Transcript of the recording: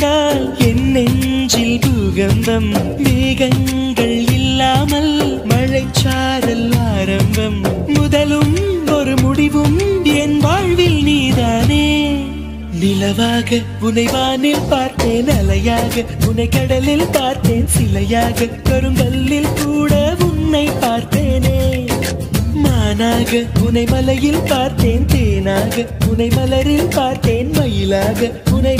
கண்டால் என் நெஞ்சில் பூகம்பம் மேகங்கள் இல்லாமல் மழைச்சாரல் ஆரம்பம். முதலும் ஒரு முடிவும் என் வாழ்வில் நீதானே. நிலவாக உனை வானில் பார்த்தேன் அலையாக. உனை கடலில் பார்த்தேன் சிலையாக. கருங்கல்லில் கூட உன்னை பார்த்தேனே. மானாக உனை மலையில் பார்த்தேன் தேனாக. உனை மலரில் பார்த்தேன் மயிலாக. உனை